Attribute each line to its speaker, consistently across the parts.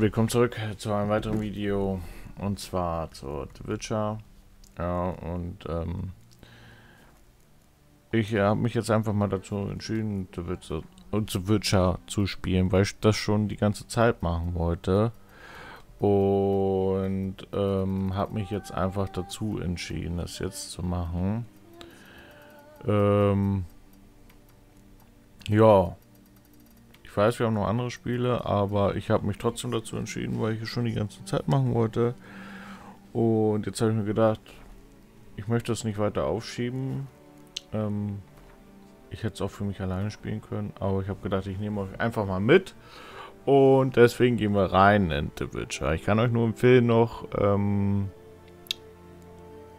Speaker 1: Willkommen zurück zu einem weiteren Video und zwar zur The Witcher. Ja, und ähm, ich habe mich jetzt einfach mal dazu entschieden, The Witcher, Witcher zu spielen, weil ich das schon die ganze Zeit machen wollte. Und ähm, habe mich jetzt einfach dazu entschieden, das jetzt zu machen. Ähm, ja, ich weiß, wir haben noch andere Spiele, aber ich habe mich trotzdem dazu entschieden, weil ich es schon die ganze Zeit machen wollte. Und jetzt habe ich mir gedacht, ich möchte das nicht weiter aufschieben. Ähm, ich hätte es auch für mich alleine spielen können, aber ich habe gedacht, ich nehme euch einfach mal mit. Und deswegen gehen wir rein in The Witcher. Ich kann euch nur empfehlen noch, ähm,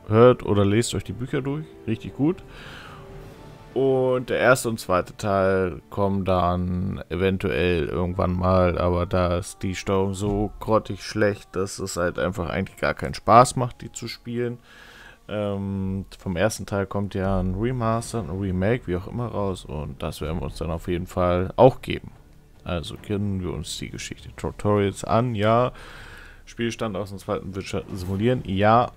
Speaker 1: hört oder lest euch die Bücher durch. Richtig gut. Und der erste und zweite Teil kommen dann eventuell irgendwann mal, aber da ist die Steuerung so grottig schlecht, dass es halt einfach eigentlich gar keinen Spaß macht, die zu spielen. Ähm, vom ersten Teil kommt ja ein Remaster, ein Remake, wie auch immer raus und das werden wir uns dann auf jeden Fall auch geben. Also kennen wir uns die Geschichte Tutorials an, ja. Spielstand aus dem zweiten Witcher simulieren, ja.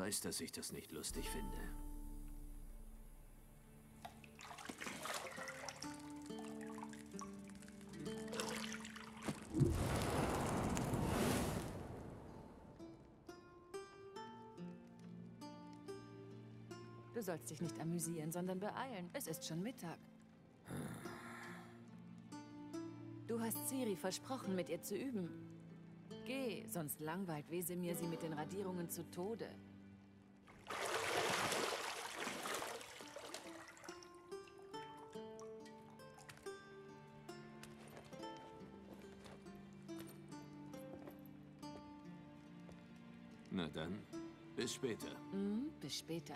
Speaker 2: Weißt, dass ich das nicht lustig finde.
Speaker 3: Du sollst dich nicht amüsieren, sondern beeilen. Es ist schon Mittag. Du hast Ciri versprochen, mit ihr zu üben. Geh, sonst langweilt Wesemir sie mit den Radierungen zu Tode.
Speaker 2: Bis später.
Speaker 3: Hm, bis später.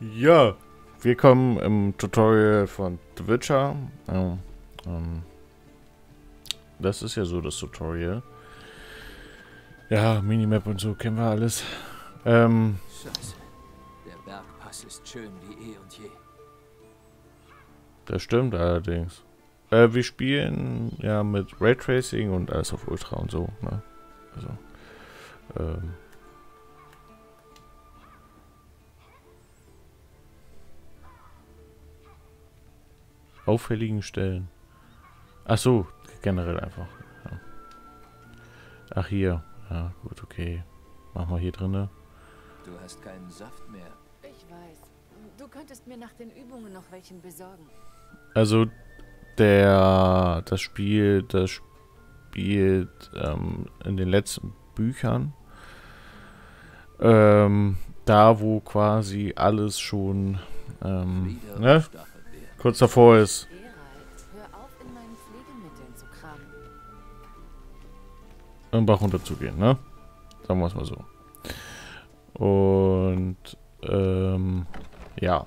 Speaker 1: Ja, wir kommen im Tutorial von The Witcher. Ähm, ähm, das ist ja so das Tutorial. Ja, Minimap und so kennen wir alles. Ähm,
Speaker 2: Scheiße. Der Bergpass ist schön wie eh und je.
Speaker 1: das stimmt allerdings. Äh, wir spielen ja mit Raytracing und alles auf Ultra und so. Ne? Also, ähm, auffälligen Stellen. Ach so, generell einfach. Ja. Ach hier. Ja, gut, okay. Machen wir hier drinne.
Speaker 2: Du hast keinen Saft mehr.
Speaker 3: Ich weiß. Du könntest mir nach den Übungen noch welchen besorgen.
Speaker 1: Also der das Spiel, das spielt ähm, in den letzten Büchern. Ähm, da wo quasi alles schon ähm, ne. Kurz davor ist. Im Bach runterzugehen, ne? Sagen wir es mal so. Und ähm, ja.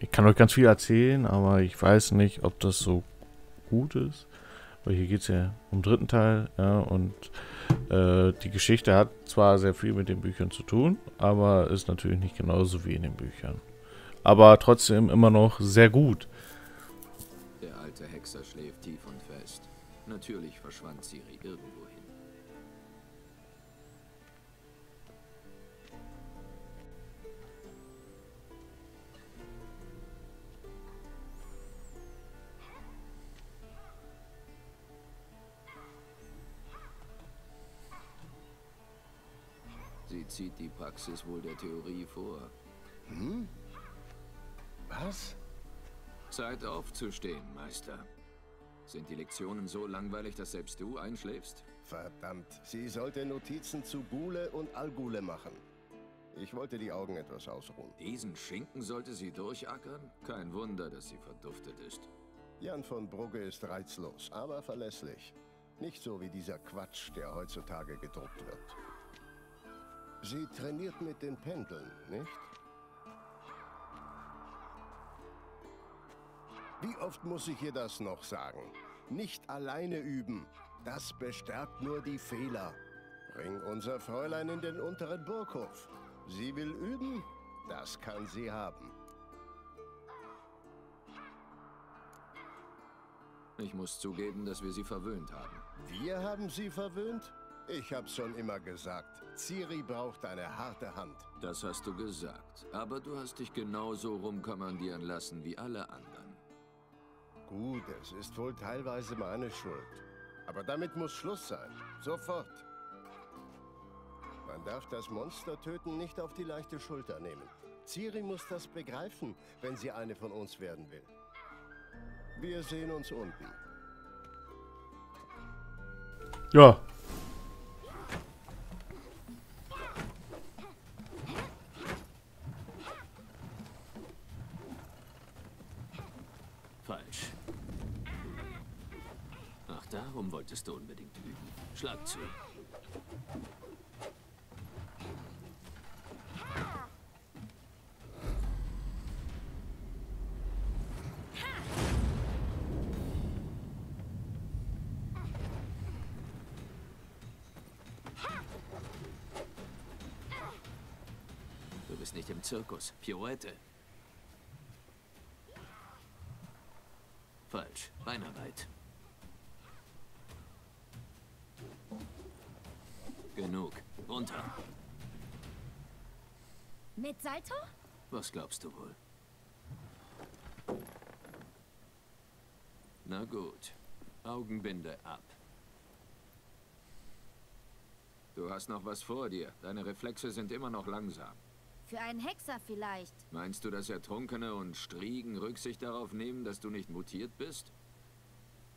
Speaker 1: Ich kann euch ganz viel erzählen, aber ich weiß nicht, ob das so gut ist. Weil hier geht es ja um den dritten Teil, ja, und äh, die Geschichte hat zwar sehr viel mit den Büchern zu tun, aber ist natürlich nicht genauso wie in den Büchern. Aber trotzdem immer noch sehr gut.
Speaker 2: Der alte Hexer schläft tief und fest. Natürlich verschwand Ciri irgendwohin. Sie zieht die Praxis wohl der Theorie vor.
Speaker 4: Was?
Speaker 2: Zeit aufzustehen, Meister. Sind die Lektionen so langweilig, dass selbst du einschläfst?
Speaker 4: Verdammt, sie sollte Notizen zu Gule und Algule machen. Ich wollte die Augen etwas ausruhen.
Speaker 2: Diesen Schinken sollte sie durchackern? Kein Wunder, dass sie verduftet ist.
Speaker 4: Jan von Brugge ist reizlos, aber verlässlich. Nicht so wie dieser Quatsch, der heutzutage gedruckt wird. Sie trainiert mit den Pendeln, nicht? Wie oft muss ich ihr das noch sagen? Nicht alleine üben. Das bestärkt nur die Fehler. Bring unser Fräulein in den unteren Burghof. Sie will üben? Das kann sie haben.
Speaker 2: Ich muss zugeben, dass wir sie verwöhnt haben.
Speaker 4: Wir haben sie verwöhnt? Ich hab's schon immer gesagt. Ciri braucht eine harte Hand.
Speaker 2: Das hast du gesagt. Aber du hast dich genauso rumkommandieren lassen wie alle anderen.
Speaker 4: Gut, es ist wohl teilweise meine Schuld. Aber damit muss Schluss sein. Sofort. Man darf das Monster töten nicht auf die leichte Schulter nehmen. Ciri muss das begreifen, wenn sie eine von uns werden will. Wir sehen uns unten.
Speaker 1: Ja.
Speaker 2: Falsch. Ach, wolltest du unbedingt üben. Schlag zu. Du bist nicht im Zirkus. Pirouette. Falsch. Beinarbeit. Genug. Runter.
Speaker 5: Mit Salto?
Speaker 2: Was glaubst du wohl? Na gut. Augenbinde ab. Du hast noch was vor dir. Deine Reflexe sind immer noch langsam.
Speaker 5: Für einen Hexer vielleicht.
Speaker 2: Meinst du, dass Ertrunkene und Striegen Rücksicht darauf nehmen, dass du nicht mutiert bist?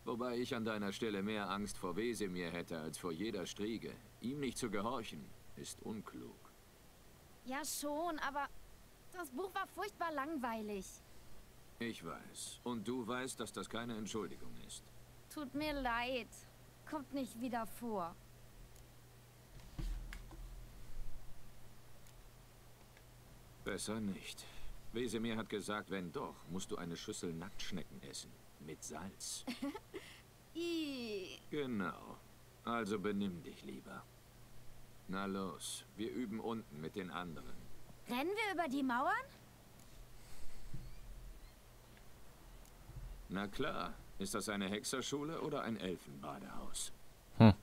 Speaker 2: Wobei ich an deiner Stelle mehr Angst vor Wesemir hätte als vor jeder Striege. Ihm nicht zu gehorchen, ist unklug.
Speaker 5: Ja schon, aber das Buch war furchtbar langweilig.
Speaker 2: Ich weiß. Und du weißt, dass das keine Entschuldigung ist.
Speaker 5: Tut mir leid. Kommt nicht wieder vor.
Speaker 2: Besser nicht. Wesemir hat gesagt, wenn doch, musst du eine Schüssel Nacktschnecken essen. Mit Salz.
Speaker 5: Ih,
Speaker 2: Genau. Also benimm dich lieber. Na los, wir üben unten mit den anderen.
Speaker 5: rennen wir über die Mauern?
Speaker 2: Na klar, ist das eine Hexerschule oder ein Elfenbadehaus?
Speaker 5: Unten.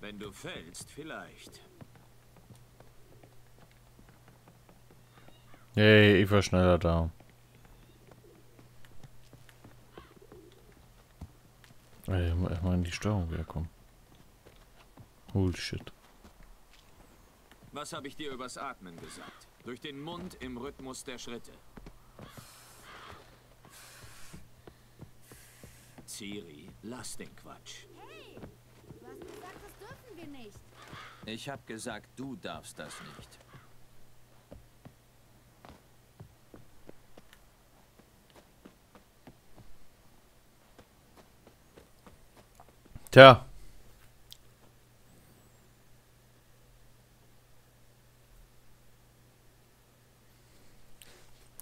Speaker 2: Wenn du fällst, vielleicht.
Speaker 1: Yay, ich war schneller da. Ey, erstmal in die Steuerung wiederkommen. Holy shit.
Speaker 2: Was habe ich dir übers Atmen gesagt? Durch den Mund im Rhythmus der Schritte. Ciri, lass den Quatsch.
Speaker 5: Hey, du hast gesagt, das dürfen wir nicht.
Speaker 2: Ich habe gesagt, du darfst das nicht.
Speaker 1: Tja.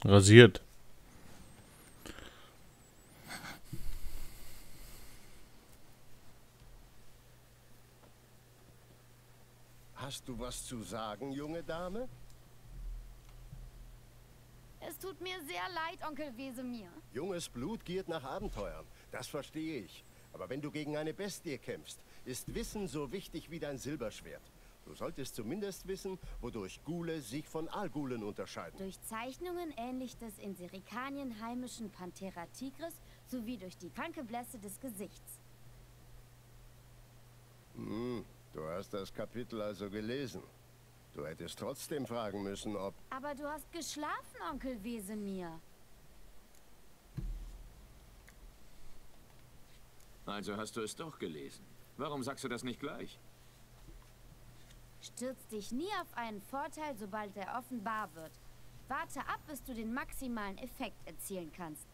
Speaker 1: Rasiert.
Speaker 4: Hast du was zu sagen, junge Dame?
Speaker 5: Es tut mir sehr leid, Onkel Wesemir.
Speaker 4: Junges Blut giert nach Abenteuern. Das verstehe ich. Aber wenn du gegen eine Bestie kämpfst, ist Wissen so wichtig wie dein Silberschwert. Du solltest zumindest wissen, wodurch Gule sich von Algulen unterscheiden.
Speaker 5: Durch Zeichnungen ähnlich des in Serikanien heimischen Panthera tigris sowie durch die kranke Blässe des Gesichts.
Speaker 4: Hm, du hast das Kapitel also gelesen. Du hättest trotzdem fragen müssen, ob...
Speaker 5: Aber du hast geschlafen, Onkel Wesemir.
Speaker 2: Also hast du es doch gelesen. Warum sagst du das nicht gleich?
Speaker 5: Stürz dich nie auf einen Vorteil, sobald er offenbar wird. Warte ab, bis du den maximalen Effekt erzielen kannst.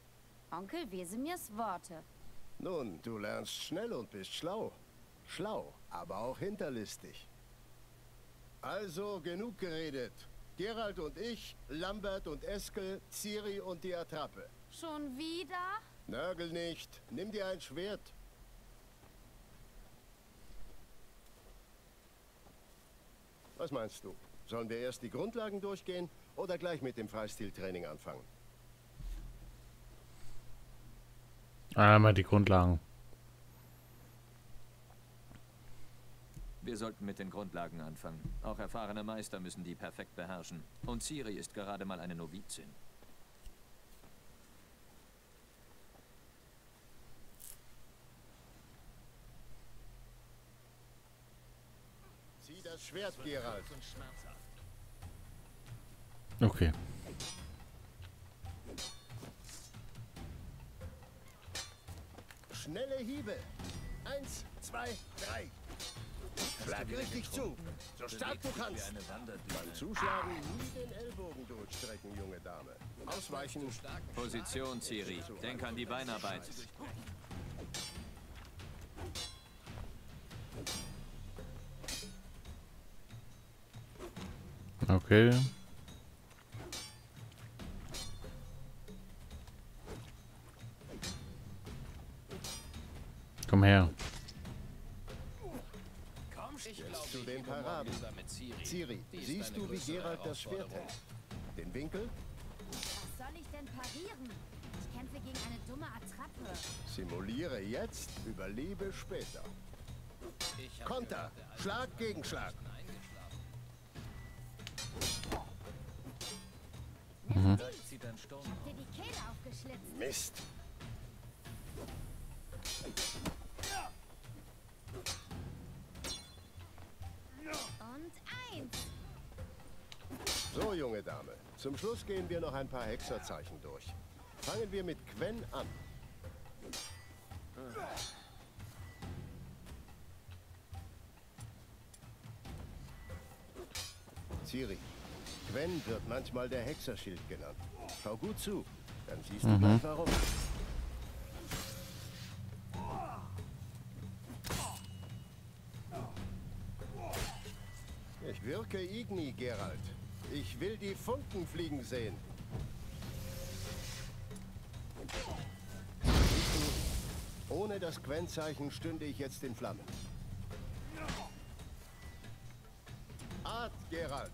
Speaker 5: Onkel Wesemirs Worte.
Speaker 4: Nun, du lernst schnell und bist schlau. Schlau, aber auch hinterlistig. Also, genug geredet. Gerald und ich, Lambert und Eskel, Ciri und die Attrappe.
Speaker 5: Schon wieder?
Speaker 4: Nörgel nicht. Nimm dir ein Schwert. Was meinst du? Sollen wir erst die Grundlagen durchgehen oder gleich mit dem Freistiltraining anfangen?
Speaker 1: Einmal die Grundlagen.
Speaker 2: Wir sollten mit den Grundlagen anfangen. Auch erfahrene Meister müssen die perfekt beherrschen. Und Ciri ist gerade mal eine Novizin.
Speaker 4: das Schwert, Geralt.
Speaker 1: Okay.
Speaker 4: Schnelle Hiebe. Eins, zwei, drei. Schlag richtig zu. So stark du kannst. Beim Zuschlagen nie den Ellbogen durchstrecken, junge Dame. Ausweichen.
Speaker 2: Position, Ciri. Denk an die Beinarbeit.
Speaker 1: Okay. Komm her.
Speaker 4: Jetzt zu den Paraden. Ciri, siehst du, wie Geralt das Schwert hält? Den Winkel?
Speaker 5: Was soll ich denn parieren? Ich kämpfe gegen eine dumme Attrappe.
Speaker 4: Simuliere jetzt, überlebe später. Konter. Schlag gegen Schlag.
Speaker 5: Aufgeschlitzt.
Speaker 4: Mist. So, junge Dame. Zum Schluss gehen wir noch ein paar Hexerzeichen durch. Fangen wir mit Quen an. Ciri, Quen wird manchmal der Hexerschild genannt. Schau gut zu, dann siehst du gleich warum. Ich wirke Igni, Geralt. Ich will die Funken fliegen sehen. Ohne das Quenzeichen stünde ich jetzt in Flammen. Art, Geralt.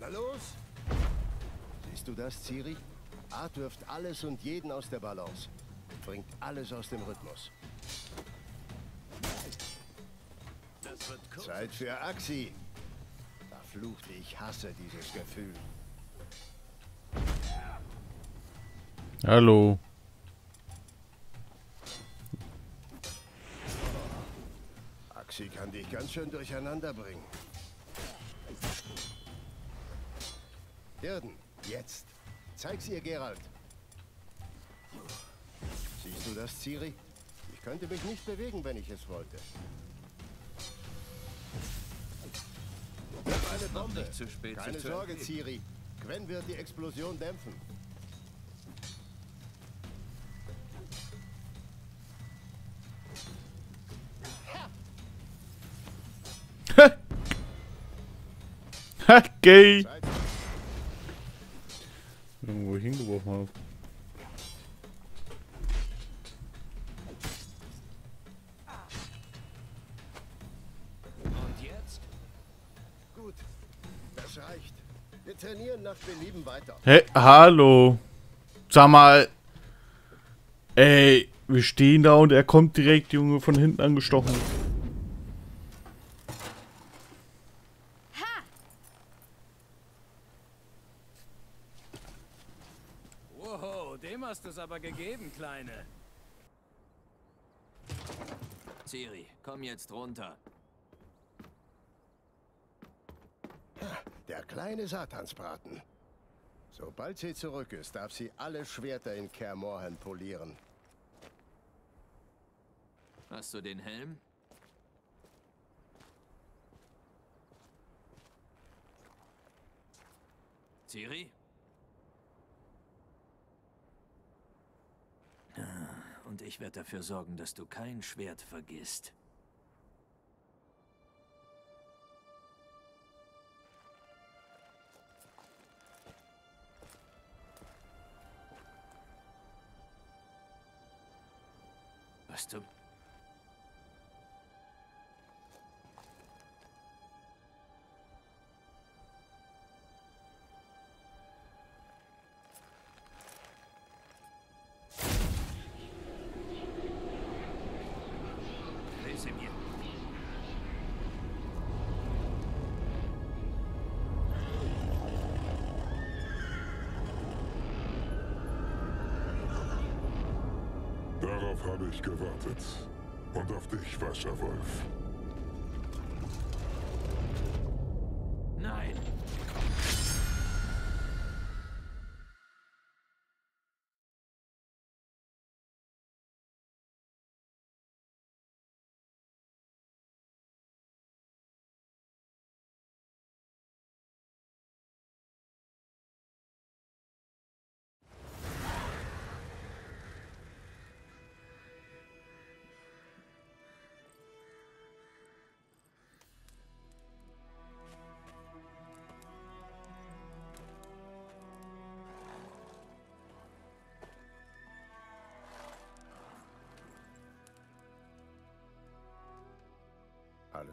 Speaker 4: Na los! Siehst du das, Ciri? Art wirft alles und jeden aus der Balance. Bringt alles aus dem Rhythmus. Zeit für Axi. Verflucht, ich hasse dieses Gefühl.
Speaker 1: Hallo.
Speaker 4: Axi kann dich ganz schön durcheinander bringen. Hirden, jetzt. Zeig's ihr, Geralt. Siehst du das, Ciri? Ich könnte mich nicht bewegen, wenn ich es wollte. Eine Bombe.
Speaker 2: nicht zu spät,
Speaker 4: Keine
Speaker 2: zu
Speaker 4: Sorge. Ciri. Gwen wird die Explosion dämpfen.
Speaker 1: Okay. Hingeworfen habe.
Speaker 2: Und jetzt?
Speaker 4: gut. Das reicht. Wir trainieren nach Belieben weiter.
Speaker 1: Hey, hallo. Sag mal. Ey, wir stehen da und er kommt direkt, Junge, von hinten angestochen.
Speaker 5: Ha!
Speaker 6: Wow, dem hast du es aber gegeben, Kleine.
Speaker 2: Ciri, komm jetzt runter.
Speaker 4: Der kleine Satansbraten. Sobald sie zurück ist, darf sie alle Schwerter in Kaer Morhen polieren.
Speaker 2: Hast du den Helm? Ciri? Und ich werde dafür sorgen, dass du kein Schwert vergisst. Was du...
Speaker 7: habe ich gewartet. Und auf dich, Wasserwolf.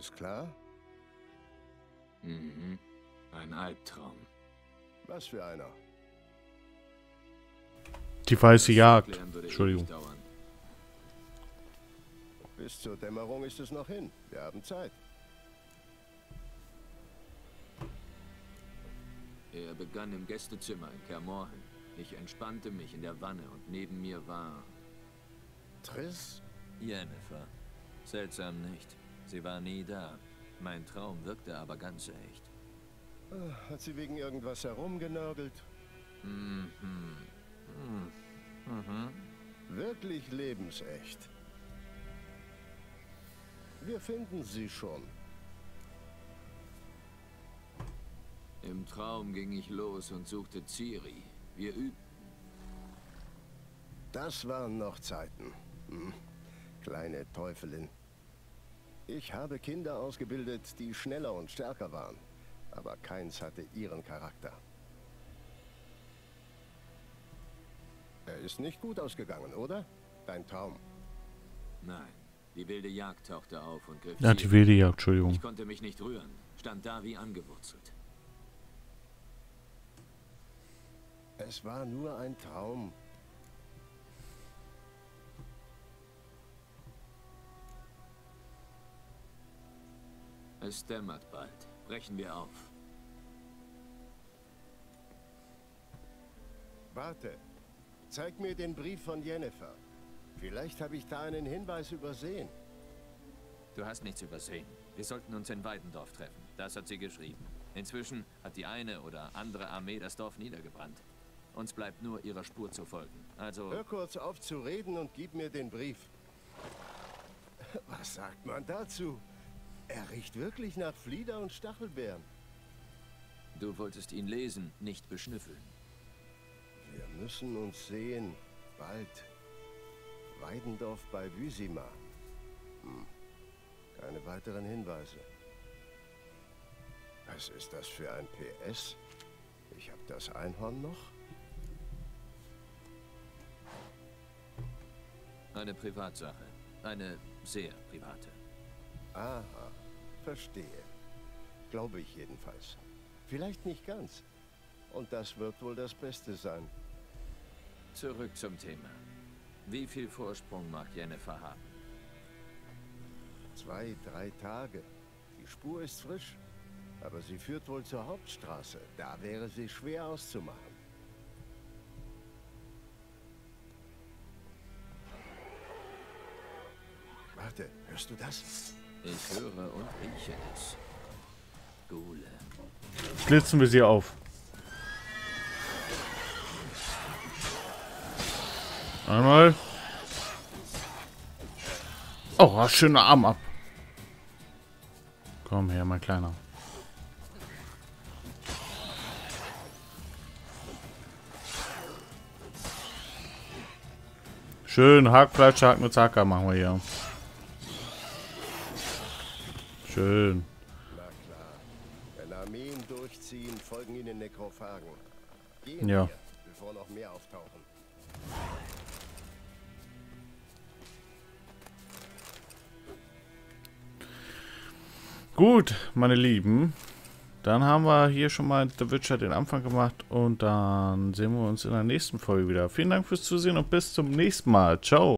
Speaker 4: Alles klar?
Speaker 2: Mhm. Ein Albtraum.
Speaker 4: Was für einer?
Speaker 1: Die weiße Jagd. Entschuldigung.
Speaker 4: Bis zur Dämmerung ist es noch hin. Wir haben Zeit.
Speaker 2: Er begann im Gästezimmer in Kermorhen. Ich entspannte mich in der Wanne und neben mir war...
Speaker 4: Triss?
Speaker 2: Jennifer. Seltsam nicht. Sie war nie da. Mein Traum wirkte aber ganz echt.
Speaker 4: Ah, Hat sie wegen irgendwas herumgenörgelt?
Speaker 2: Mhm. Mhm. Mhm.
Speaker 4: Wirklich lebensecht. Wir finden sie schon.
Speaker 2: Im Traum ging ich los und suchte Ciri. Wir übten.
Speaker 4: Das waren noch Zeiten. Hm. Kleine Teufelin. Ich habe Kinder ausgebildet, die schneller und stärker waren. Aber keins hatte ihren Charakter. Er ist nicht gut ausgegangen, oder? Dein Traum.
Speaker 2: Nein. Die wilde Jagd tauchte auf und griff
Speaker 1: Ja,
Speaker 2: Ciri.
Speaker 1: die wilde Jagd, Entschuldigung.
Speaker 2: Ich konnte mich nicht rühren. Stand da wie angewurzelt.
Speaker 4: Es war nur ein Traum.
Speaker 2: Es dämmert bald. Brechen wir auf.
Speaker 4: Warte. Zeig mir den Brief von Jennifer. Vielleicht habe ich da einen Hinweis übersehen.
Speaker 2: Du hast nichts übersehen. Wir sollten uns in Weidendorf treffen. Das hat sie geschrieben. Inzwischen hat die eine oder andere Armee das Dorf niedergebrannt. Uns bleibt nur ihrer Spur zu folgen. Also,
Speaker 4: Hör kurz auf zu reden und gib mir den Brief. Was sagt man dazu? Er riecht wirklich nach Flieder und Stachelbeeren.
Speaker 2: du wolltest ihn lesen, nicht beschnüffeln.
Speaker 4: Wir müssen uns sehen. Bald. Weidendorf bei Wysima. Hm. Keine weiteren Hinweise. Was ist das für ein PS? Ich habe das Einhorn noch?
Speaker 2: Eine Privatsache. Eine sehr private.
Speaker 4: Aha, verstehe. Glaube ich jedenfalls. Vielleicht nicht ganz. Und das wird wohl das Beste sein.
Speaker 2: Zurück zum Thema. Wie viel Vorsprung mag Jennifer haben?
Speaker 4: Zwei, drei Tage. Die Spur ist frisch. Aber sie führt wohl zur Hauptstraße. Da wäre sie schwer auszumachen. Warte, hörst du das?
Speaker 2: Ich höre und rieche es. Gule.
Speaker 1: Schlitzen wir sie auf. Einmal. Oh, schöner Arm ab. Komm her, mein Kleiner. Schön, Hackfleisch, Hack mit Zacker machen wir hier. Schön.
Speaker 4: Na klar. Wenn Armeen durchziehen, folgen ihnen Nekrophagen. Gehen
Speaker 1: Ja.
Speaker 4: wir, bevor noch mehr auftauchen.
Speaker 1: Gut, meine Lieben. Dann haben wir hier schon mal The Witcher den Anfang gemacht und dann sehen wir uns in der nächsten Folge wieder. Vielen Dank fürs Zusehen und bis zum nächsten Mal. Ciao.